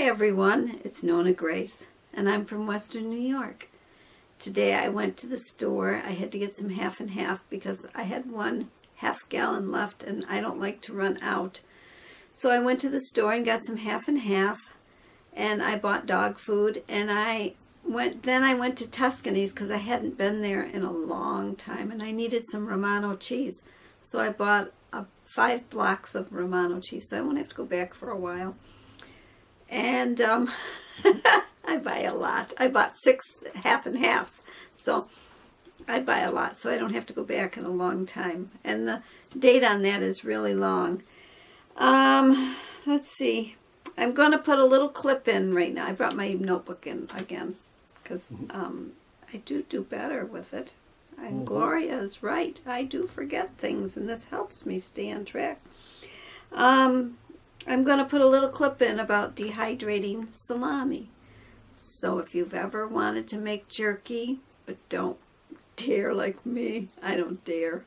Hi everyone, it's Nonna Grace, and I'm from Western New York. Today I went to the store. I had to get some half and half because I had one half gallon left and I don't like to run out. So I went to the store and got some half and half and I bought dog food and I went then I went to Tuscany's because I hadn't been there in a long time and I needed some Romano cheese. So I bought uh, five blocks of Romano cheese so I won't have to go back for a while. And um, I buy a lot. I bought six half and halves. So I buy a lot so I don't have to go back in a long time. And the date on that is really long. Um, let's see. I'm going to put a little clip in right now. I brought my notebook in again because mm-hmm. um, I do do better with it. And mm -hmm. Gloria is right. I do forget things, and this helps me stay on track. Um, I'm going to put a little clip in about dehydrating salami. So if you've ever wanted to make jerky, but don't dare like me, I don't dare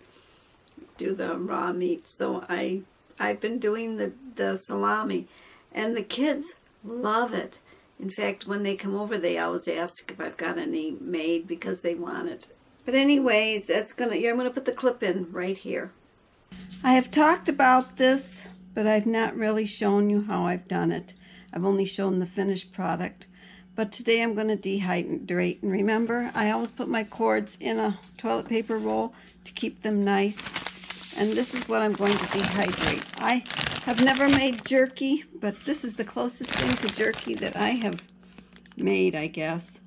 do the raw meat. So I, I've been doing the, the salami, and the kids love it. In fact, when they come over, they always ask if I've got any made because they want it. But anyways, that's gonna. Yeah, I'm gonna put the clip in right here. I have talked about this but I've not really shown you how I've done it. I've only shown the finished product. But today I'm going to dehydrate. And remember, I always put my cords in a toilet paper roll to keep them nice. And this is what I'm going to dehydrate. I have never made jerky, but this is the closest thing to jerky that I have made, I guess.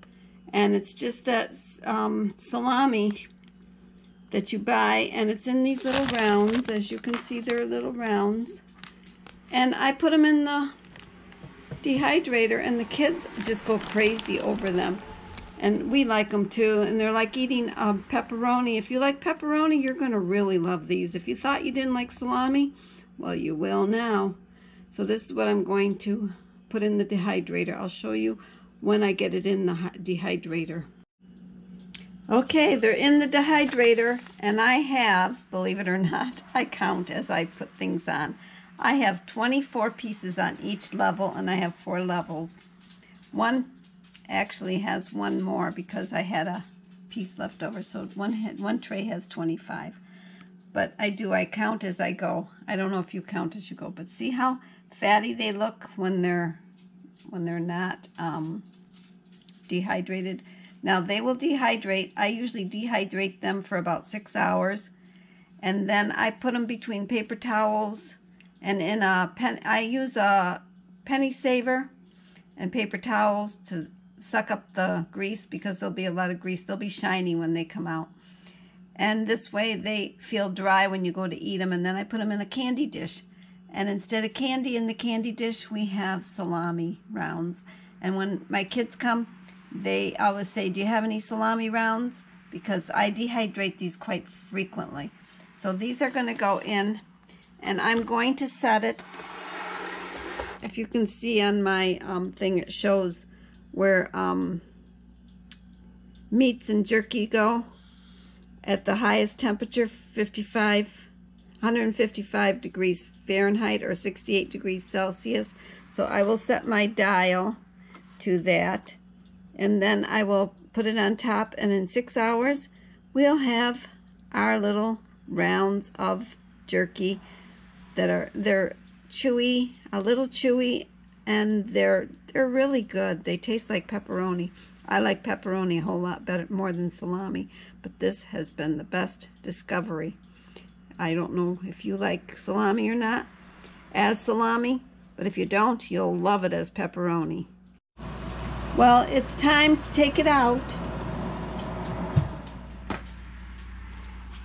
And it's just that um, salami that you buy, and it's in these little rounds. As you can see, they're little rounds and I put them in the dehydrator and the kids just go crazy over them. And we like them too and they're like eating um, pepperoni. If you like pepperoni you're gonna really love these. If you thought you didn't like salami well you will now. So this is what I'm going to put in the dehydrator. I'll show you when I get it in the dehydrator. Okay they're in the dehydrator and I have believe it or not I count as I put things on I have 24 pieces on each level and I have four levels. One actually has one more because I had a piece left over so one one tray has 25 but I do I count as I go. I don't know if you count as you go but see how fatty they look when they're when they're not um, dehydrated? Now they will dehydrate. I usually dehydrate them for about six hours and then I put them between paper towels and in a pen, I use a penny saver and paper towels to suck up the grease because there'll be a lot of grease. They'll be shiny when they come out. And this way they feel dry when you go to eat them. And then I put them in a candy dish. And instead of candy in the candy dish, we have salami rounds. And when my kids come, they always say, do you have any salami rounds? Because I dehydrate these quite frequently. So these are going to go in and I'm going to set it if you can see on my um, thing it shows where um, meats and jerky go at the highest temperature 55 155 degrees Fahrenheit or 68 degrees Celsius. So I will set my dial to that and then I will put it on top and in six hours we'll have our little rounds of jerky that are they're chewy, a little chewy, and they're they're really good. They taste like pepperoni. I like pepperoni a whole lot better more than salami, but this has been the best discovery. I don't know if you like salami or not as salami, but if you don't, you'll love it as pepperoni. Well, it's time to take it out.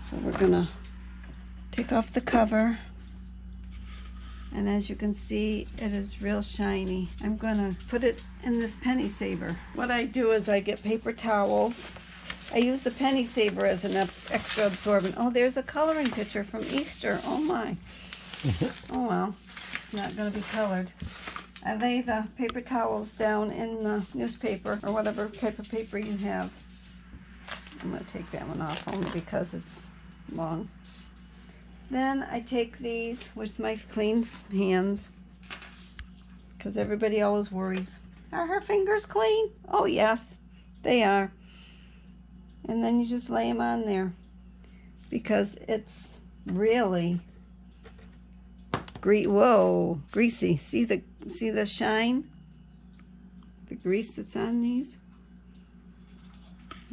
So we're gonna take off the cover and as you can see it is real shiny. I'm gonna put it in this penny saver. What I do is I get paper towels. I use the penny saver as an extra absorbent. Oh there's a coloring picture from Easter. Oh my. Oh well. It's not gonna be colored. I lay the paper towels down in the newspaper or whatever type of paper you have. I'm gonna take that one off only because it's long then I take these with my clean hands, Because everybody always worries. Are her fingers clean? Oh, yes, they are. And then you just lay them on there. Because it's really gre whoa, greasy. See the see the shine? The grease that's on these?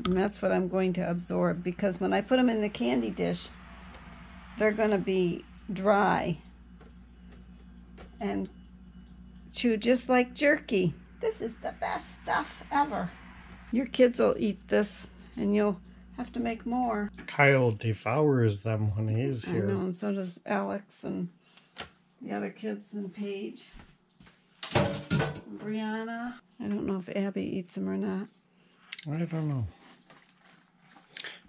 And that's what I'm going to absorb because when I put them in the candy dish, they're going to be dry and chew just like jerky. This is the best stuff ever. Your kids will eat this and you'll have to make more. Kyle devours them when he's I here. know, and so does Alex and the other kids and Paige. Brianna. I don't know if Abby eats them or not. I don't know.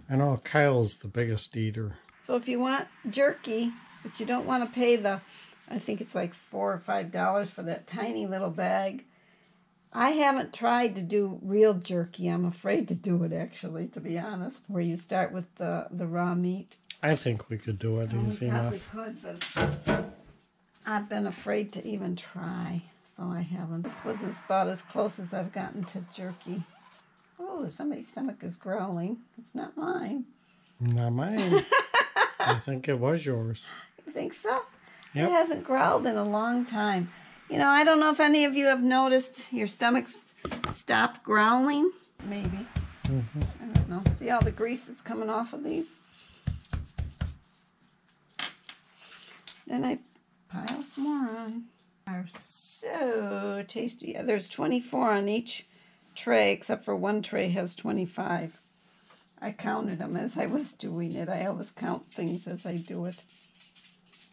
I know Kyle's the biggest eater. So if you want jerky, but you don't want to pay the, I think it's like four or five dollars for that tiny little bag. I haven't tried to do real jerky. I'm afraid to do it actually, to be honest. Where you start with the the raw meat. I think we could do it oh, Well, easy we enough. could, but I've been afraid to even try, so I haven't. This was about as close as I've gotten to jerky. Oh, somebody's stomach is growling. It's not mine. Not mine. I think it was yours. You think so? Yep. It hasn't growled in a long time. You know, I don't know if any of you have noticed your stomachs stop growling. Maybe. Mm-hmm. I don't know. See all the grease that's coming off of these? Then I pile some more on. Are so tasty. Yeah, there's 24 on each tray, except for one tray has 25. I counted them as I was doing it. I always count things as I do it.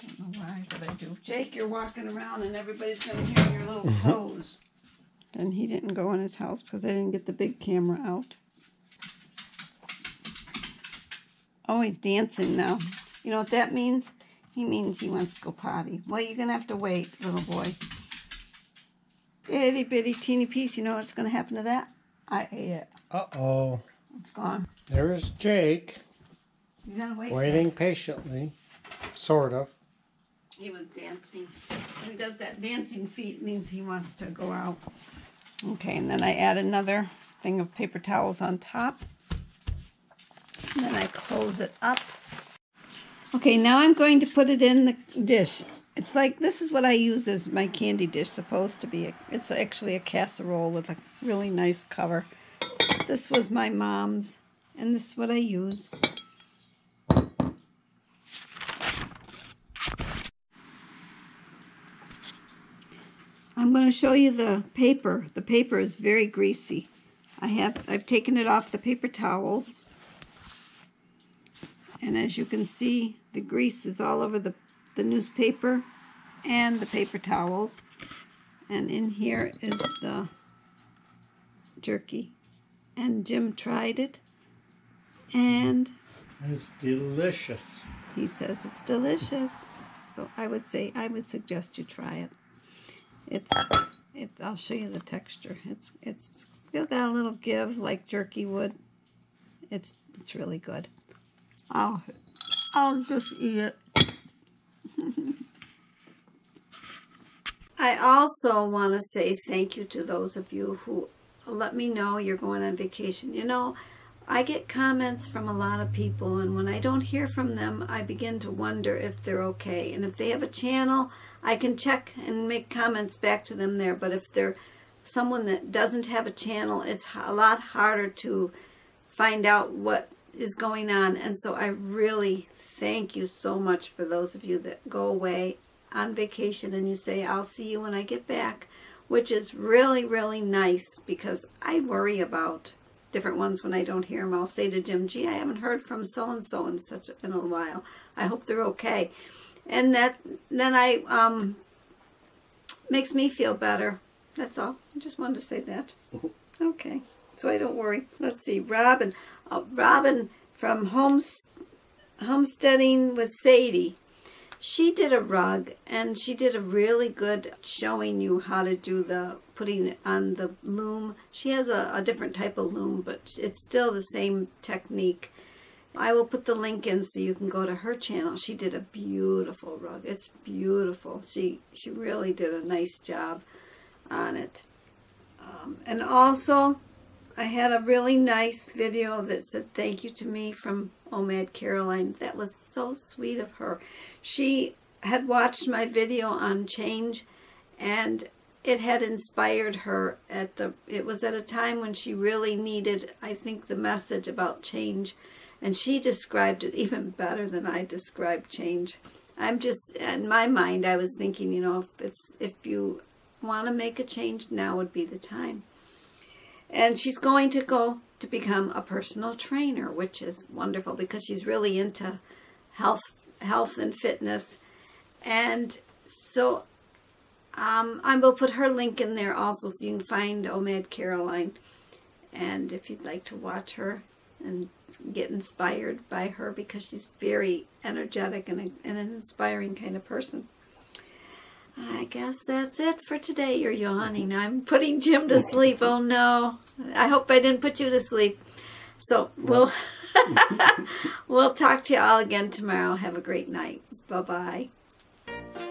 I don't know why, but I do. Jake, you're walking around and everybody's going to hear your little toes. And he didn't go in his house because I didn't get the big camera out. Oh, he's dancing now. You know what that means? He means he wants to go potty. Well, you're going to have to wait, little boy. Itty bitty teeny piece. You know what's going to happen to that? I ate it. Uh oh. It's gone. There's Jake You got to wait. waiting patiently. Sort of. He was dancing. When he does that dancing feet, means he wants to go out. Okay, and then I add another thing of paper towels on top. And then I close it up. Okay, now I'm going to put it in the dish. It's like, this is what I use as my candy dish, supposed to be. It's actually a casserole with a really nice cover. This was my mom's, and this is what I use. I'm going to show you the paper. The paper is very greasy. I have I've taken it off the paper towels. And as you can see, the grease is all over the, the newspaper and the paper towels. And in here is the jerky. And Jim tried it. And It's delicious. he says it's delicious. So I would say I would suggest you try it. It's it I'll show you the texture. It's it's still got a little give like jerky would. It's it's really good. I'll I'll just eat it. I also want to say thank you to those of you who let me know you're going on vacation. You know, I get comments from a lot of people, and when I don't hear from them, I begin to wonder if they're okay. And if they have a channel, I can check and make comments back to them there. But if they're someone that doesn't have a channel, it's a lot harder to find out what is going on. And so I really thank you so much for those of you that go away on vacation and you say, I'll see you when I get back, which is really, really nice because I worry about different ones when I don't hear them. I'll say to Jim, gee, I haven't heard from so-and-so in such a, in a while. I hope they're okay. And that then I um, makes me feel better. That's all. I just wanted to say that. Okay, so I don't worry. Let's see, Robin. Uh, Robin from Homes, Homesteading with Sadie. She did a rug and she did a really good showing you how to do the putting on the loom. She has a, a different type of loom, but it's still the same technique. I will put the link in so you can go to her channel. She did a beautiful rug. It's beautiful. She she really did a nice job. on it. Um, and also, I had a really nice video that said thank you to me from OMAD Caroline. That was so sweet of her. She had watched my video on change and it had inspired her at the it was at a time when she really needed I think the message about change and she described it even better than I described change. I'm just in my mind I was thinking, you know, if it's if you want to make a change now would be the time. And she's going to go to become a personal trainer, which is wonderful because she's really into health health and fitness. And so um, I will put her link in there also so you can find OMAD Caroline. And if you'd like to watch her and get inspired by her because she's very energetic and, a, and an inspiring kind of person. I guess that's it for today. You're yawning. I'm putting Jim to sleep. Oh no. I hope I didn't put you to sleep. So we'll we'll talk to you all again tomorrow. Have a great night. Bye bye.